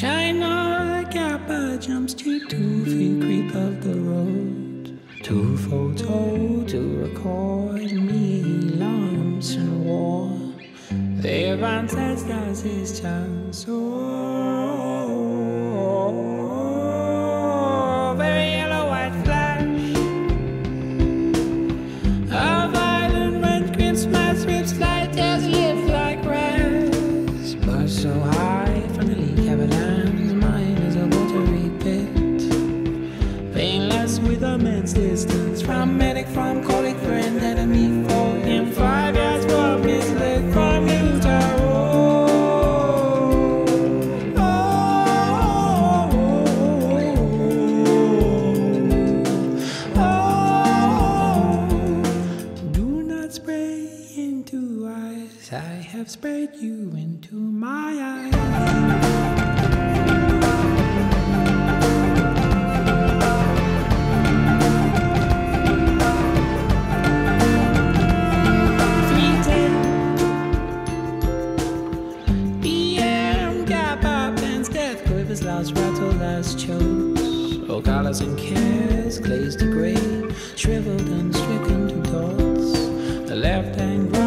China Kappa jumps to two feet creep of the road. Two photo to record me lumps and war. Their ancestors is chance so with distance from medic, from colleague, friend, enemy, foe. In five years from misled from Utah. Oh, oh, oh, Do not spray into eyes. I have sprayed you into my eyes. stars rattle as chokes. All colors and cares glazed to grey, shriveled and stricken to dots. The left hand right.